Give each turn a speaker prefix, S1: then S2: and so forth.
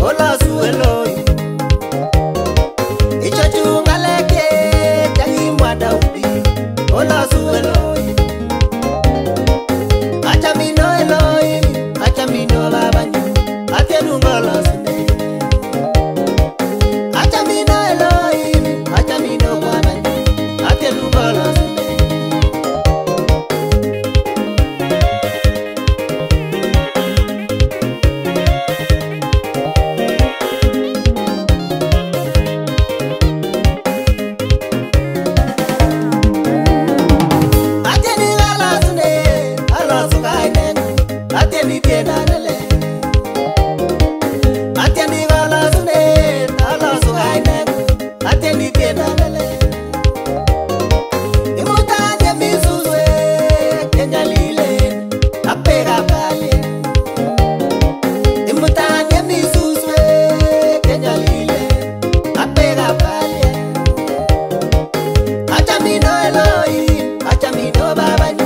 S1: Hola suelo caballo.